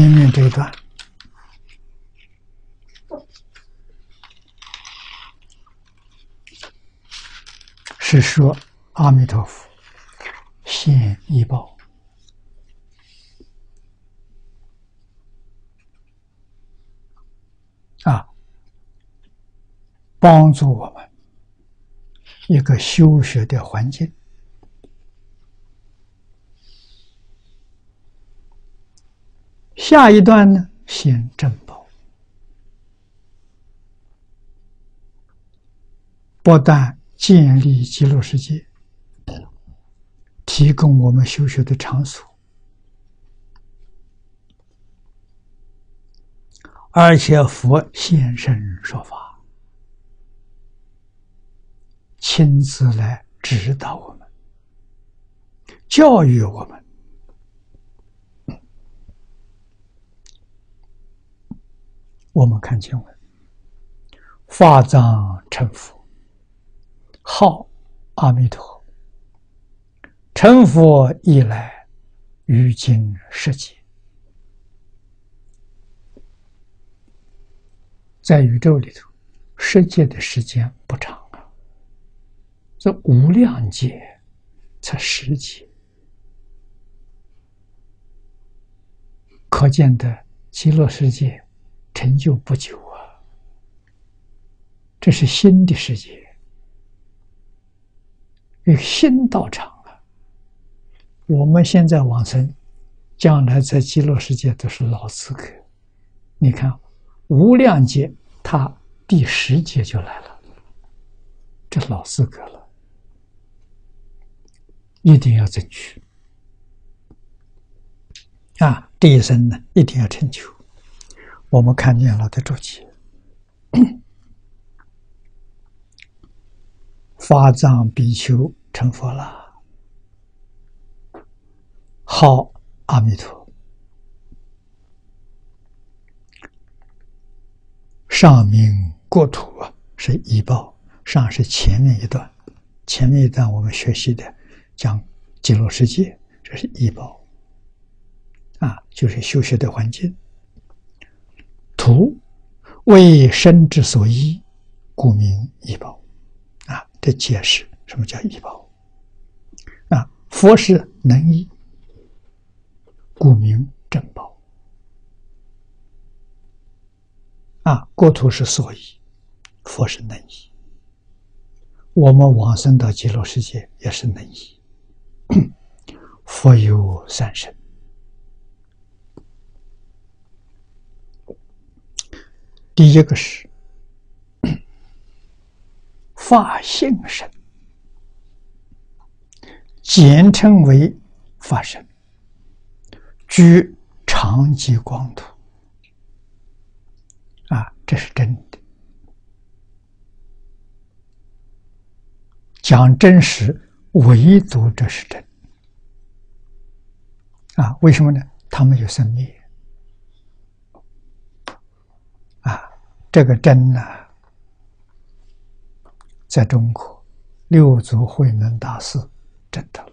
前面这一段是说阿弥陀佛现医报啊，帮助我们一个修学的环境。下一段呢，现正报，不但建立极乐世界，提供我们修学的场所，而且佛现身说法，亲自来指导我们，教育我们。我们看经文：法藏成佛，号阿弥陀，成佛以来，于今世界，在宇宙里头，世界的时间不长啊，这无量劫才十劫，可见的极乐世界。成就不久啊，这是新的世界，一个新道场啊。我们现在往生，将来在极乐世界都是老资格。你看，无量劫，他第十劫就来了，这老资格了，一定要争取啊！这一生呢，一定要成就。我们看见了的注解，法藏比丘成佛了，好阿弥陀。上名国土啊，是医报，上是前面一段，前面一段我们学习的讲极乐世界，这是医报，啊，就是修学的环境。土为生之所依，故名医宝。啊，这解释什么叫医宝？啊，佛是能医，故名正宝。啊，国土是所依，佛是能医。我们往生到极乐世界也是能医。佛有三身。第一个是法性身，简称为法身，居长吉光土。啊，这是真的。讲真实，唯独这是真。啊，为什么呢？他们有生命。这个真呢，在中国六祖慧能大师真的。